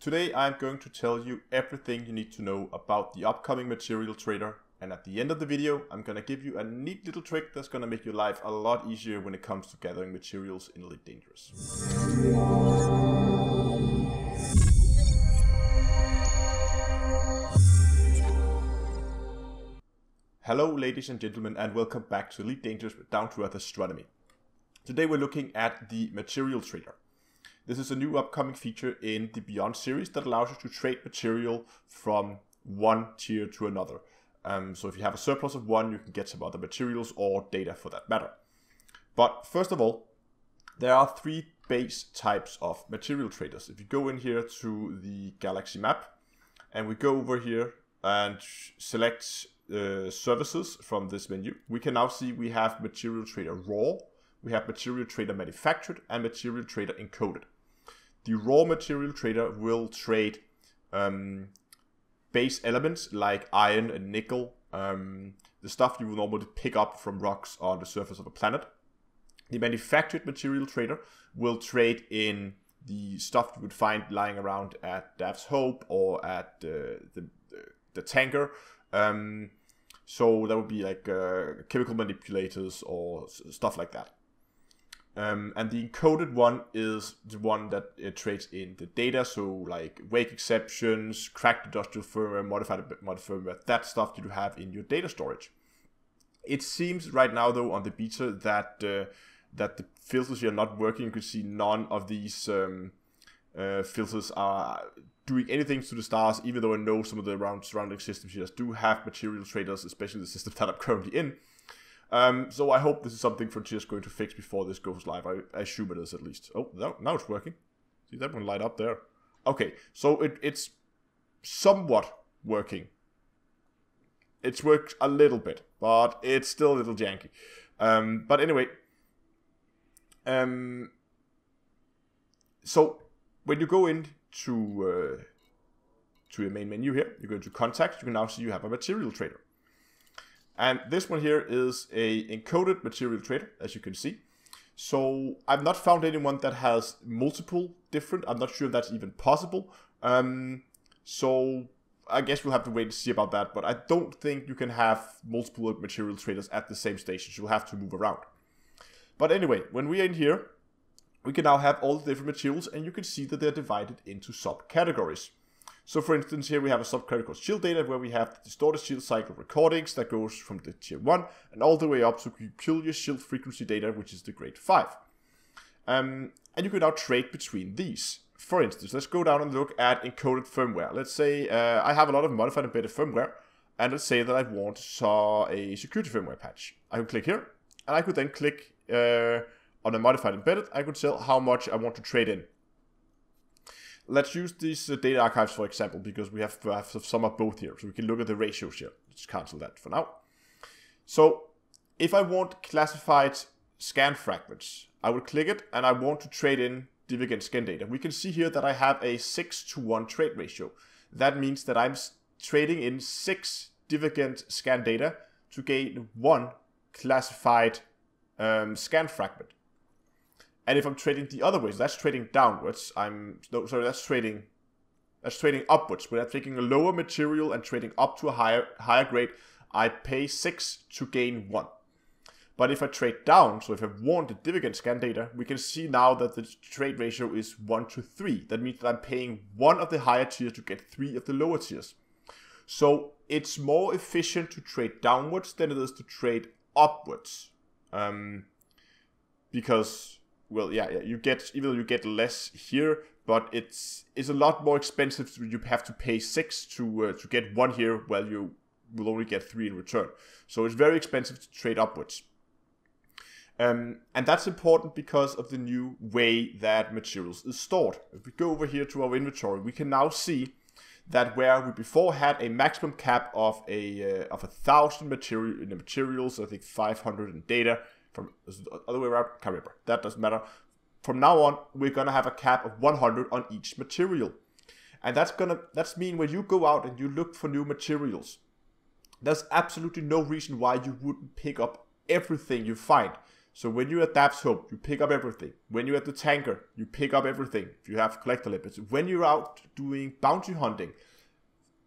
Today I'm going to tell you everything you need to know about the upcoming Material Trader and at the end of the video I'm going to give you a neat little trick that's going to make your life a lot easier when it comes to gathering materials in Elite Dangerous. Hello ladies and gentlemen and welcome back to Elite Dangerous with Down to Earth Astronomy. Today we're looking at the Material Trader. This is a new upcoming feature in the Beyond series that allows you to trade material from one tier to another. Um, so if you have a surplus of one, you can get some other materials or data for that matter. But first of all, there are three base types of material traders. If you go in here to the galaxy map and we go over here and select uh, services from this menu, we can now see we have material trader raw, we have material trader manufactured and material trader encoded. The raw material trader will trade um, base elements like iron and nickel, um, the stuff you will normally pick up from rocks on the surface of a planet. The manufactured material trader will trade in the stuff you would find lying around at Dav's Hope or at uh, the, the, the tanker. Um, so that would be like uh, chemical manipulators or stuff like that. Um, and the encoded one is the one that it trades in the data, so like wake exceptions, cracked industrial firmware, modified, modified firmware, that stuff that you have in your data storage. It seems right now though on the beta that uh, that the filters here are not working. You can see none of these um, uh, filters are doing anything to the stars, even though I know some of the around surrounding systems here do have material traders, especially the system that I'm currently in. Um, so I hope this is something Frontier is going to fix before this goes live. I, assume it is at least. Oh, now, now it's working. See that one light up there. Okay, so it, it's somewhat working. It's worked a little bit, but it's still a little janky. Um, but anyway, um, so when you go into uh, to your main menu here, you go into contacts. You can now see you have a material trader. And this one here is a encoded material trader, as you can see. So I've not found anyone that has multiple different. I'm not sure if that's even possible. Um, so I guess we'll have to wait to see about that. But I don't think you can have multiple material traders at the same station. You'll have to move around. But anyway, when we're in here, we can now have all the different materials and you can see that they're divided into subcategories. So for instance, here we have a subcategory called shield data where we have the distorted shield cycle recordings that goes from the tier 1 and all the way up to peculiar shield frequency data, which is the grade 5. Um, and you can now trade between these. For instance, let's go down and look at encoded firmware. Let's say uh, I have a lot of modified embedded firmware, and let's say that I want saw a security firmware patch. I can click here, and I could then click uh, on a modified embedded. I could tell how much I want to trade in let's use these uh, data archives for example, because we have, have some of both here. So we can look at the ratios here. Let's cancel that for now. So if I want classified scan fragments, I would click it and I want to trade in Divergent scan data. We can see here that I have a 6 to 1 trade ratio. That means that I'm trading in 6 Divergent scan data to gain one classified um, scan fragment. And if I'm trading the other ways, that's trading downwards. I'm no, sorry, that's trading that's trading upwards. When I'm taking a lower material and trading up to a higher higher grade, I pay six to gain one. But if I trade down, so if I want the Divergent scan data, we can see now that the trade ratio is 1 to 3. That means that I'm paying one of the higher tiers to get three of the lower tiers. So it's more efficient to trade downwards than it is to trade upwards. Um, because well, yeah, yeah, you get even though you get less here, but it's it's a lot more expensive. You have to pay six to uh, to get one here, while you will only get three in return. So it's very expensive to trade upwards. Um, and that's important because of the new way that materials is stored. If we go over here to our inventory, we can now see that where we before had a maximum cap of a uh, of a thousand material materials, I think 500 in data, from the other way around, can't remember. That doesn't matter. From now on, we're gonna have a cap of 100 on each material. And that's gonna that's mean when you go out and you look for new materials, there's absolutely no reason why you wouldn't pick up everything you find. So when you're at Dav's Hope, you pick up everything. When you're at the tanker, you pick up everything. If you have collector limpets. When you're out doing bounty hunting,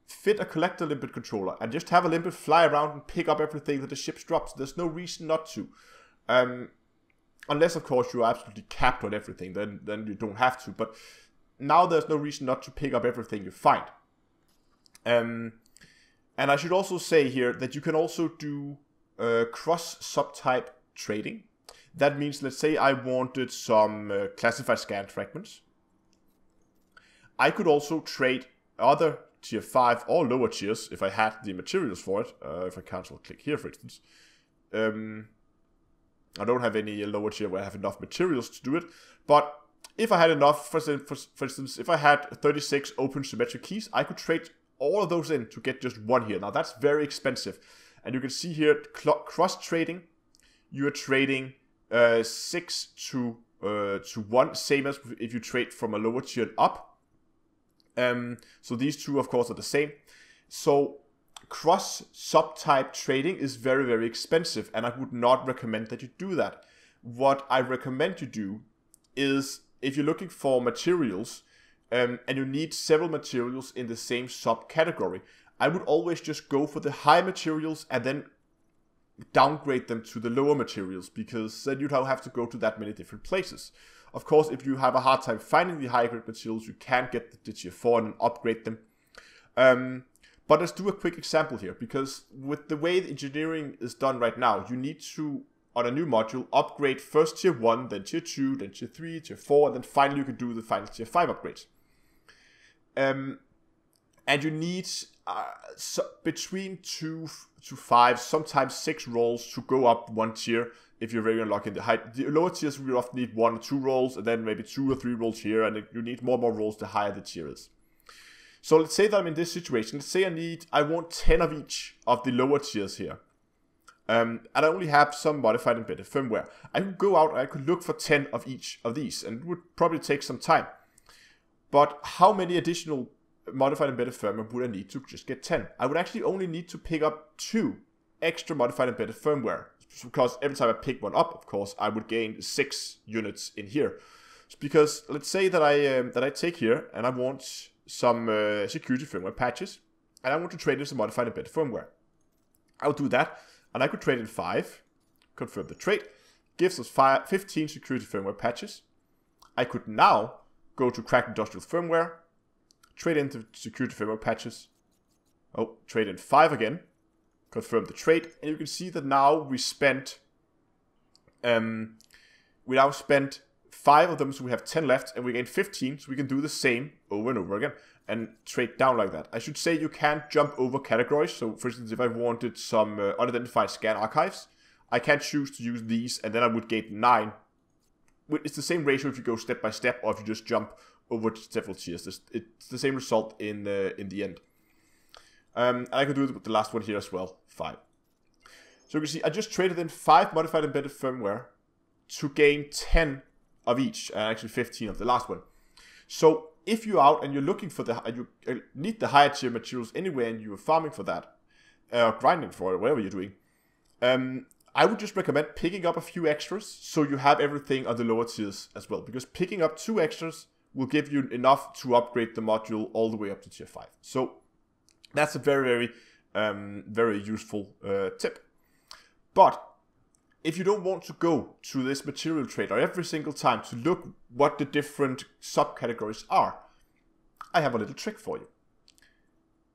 fit a collector limpet controller and just have a limpet fly around and pick up everything that the ship drops. There's no reason not to. Um, unless of course you're absolutely capped on everything, then then you don't have to. But now there's no reason not to pick up everything you find. Um, and I should also say here that you can also do uh, cross subtype trading. That means, let's say I wanted some uh, classified scan fragments. I could also trade other tier 5 or lower tiers if I had the materials for it. Uh, if I cancel click here, for instance. Um, I don't have any lower tier where I have enough materials to do it. But if I had enough, for, for, instance, if I had 36 open symmetric keys, I could trade all of those in to get just one here. Now that's very expensive. And you can see here, cross trading, you are trading uh, 6 to, uh, to 1, same as if you trade from a lower tier up. Um, so these two, of course, are the same. So cross subtype trading is very, very expensive, and I would not recommend that you do that. What I recommend you do is if you're looking for materials um, and you need several materials in the same subcategory, I would always just go for the high materials and then downgrade them to the lower materials because then you'd have to go to that many different places. Of course, if you have a hard time finding the high grade materials, you can get the tier 4 and upgrade them. Um, but let's do a quick example here because with the way the engineering is done right now, you need to, on a new module, upgrade first tier 1, then tier 2, then tier 3, tier 4, and then finally you can do the final tier 5 upgrades. Um, and you need uh, so between 2 to 5, sometimes 6 rolls to go up one tier if you're very unlucky the high. The lower tiers will often need 1 or 2 rolls, and then maybe 2 or 3 rolls here, and you need more and more rolls the higher the tier is. So let's say that I'm in this situation. Let's say I need, I want 10 of each of the lower tiers here. Um, and I only have some modified embedded firmware. I could go out and I could look for 10 of each of these, and it would probably take some time. But how many additional modified embedded firmware would I need to just get 10? I would actually only need to pick up two extra modified embedded firmware. Because every time I pick one up, of course, I would gain six units in here. Because let's say that I um, that I take here and I want some uh, security firmware patches, and I want to trade in some modified embedded firmware. I'll do that, and I could trade in 5, confirm the trade, gives us five, 15 security firmware patches. I could now go to crack industrial firmware, trade into security firmware patches, oh, trade in 5 again, confirm the trade, and you can see that now we spent, um, we now spent five of them, so we have 10 left, and we gain 15, so we can do the same over and over again and trade down like that. I should say you can't jump over categories. So, for instance, if I wanted some uh, unidentified scan archives, I can choose to use these, and then I would gain 9. It's the same ratio if you go step by step, or if you just jump over several tiers. It's the same result in, uh, in the end. Um, and I can do it with the last one here as well, 5. So you can see I just traded in 5 modified embedded firmware to gain 10 of each, and actually 15 of the last one. So if you're out and you're looking for the, you uh, need the higher tier materials anyway, and you're farming for that, uh, grinding for it, whatever you're doing, um, I would just recommend picking up a few extras so you have everything on the lower tiers as well. Because picking up two extras will give you enough to upgrade the module all the way up to tier 5. So that's a very, very, um, very useful uh, tip. But if you don't want to go to this material trader every single time to look what the different subcategories are, I have a little trick for you.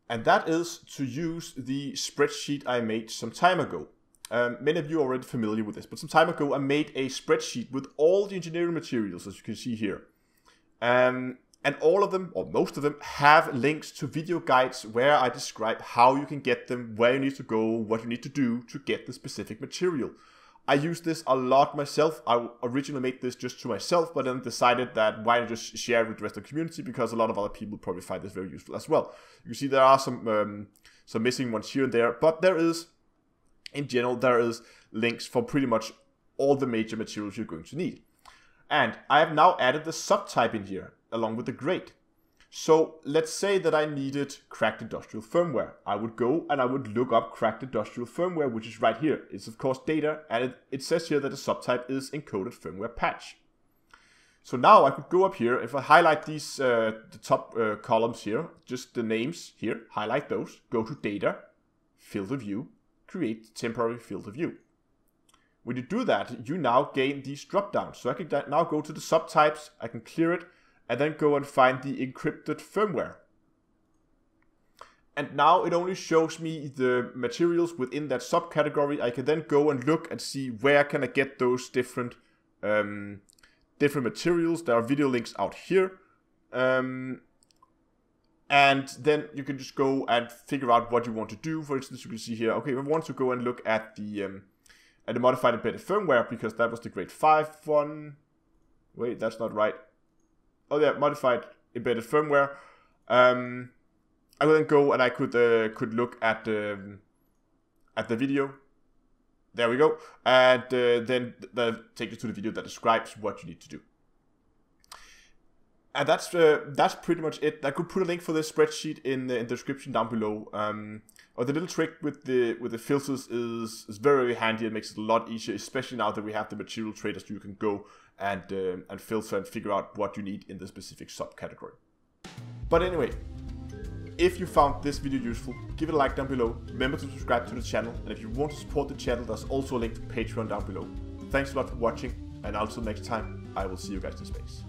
And that is to use the spreadsheet I made some time ago. Um, many of you are already familiar with this, but some time ago I made a spreadsheet with all the engineering materials, as you can see here. Um, and all of them, or most of them, have links to video guides where I describe how you can get them, where you need to go, what you need to do to get the specific material. I use this a lot myself. I originally made this just to myself, but then decided that why not just share it with the rest of the community because a lot of other people probably find this very useful as well. You see there are some um, some missing ones here and there, but there is, in general, there is links for pretty much all the major materials you're going to need. And I have now added the subtype in here along with the grade. So let's say that I needed cracked industrial firmware. I would go and I would look up cracked industrial firmware, which is right here. It's of course data, and it, it says here that the subtype is encoded firmware patch. So now I could go up here, if I highlight these, uh, the top uh, columns here, just the names here, highlight those, go to data, field of view, create temporary field of view. When you do that, you now gain these drop downs. So I can now go to the subtypes, I can clear it, and then go and find the encrypted firmware. And now it only shows me the materials within that subcategory. I can then go and look and see where can I get those different um, different materials. There are video links out here. Um, and then you can just go and figure out what you want to do. For instance, you can see here, okay, we want to go and look at the um, at the modified embedded firmware because that was the grade 5 one. Wait, that's not right oh yeah, modified embedded firmware. Um, I would then go and I could uh, could look at the um, at the video. There we go, and uh, then that takes you to the video that describes what you need to do. And that's uh, that's pretty much it. I could put a link for this spreadsheet in the, in the description down below. Um, or the little trick with the with the filters is is very, very handy. It makes it a lot easier, especially now that we have the material traders. You can go and uh, and filter and figure out what you need in the specific subcategory. But anyway, if you found this video useful, give it a like down below. Remember to subscribe to the channel, and if you want to support the channel, there's also a link to Patreon down below. Thanks a lot for watching, and until next time, I will see you guys in space.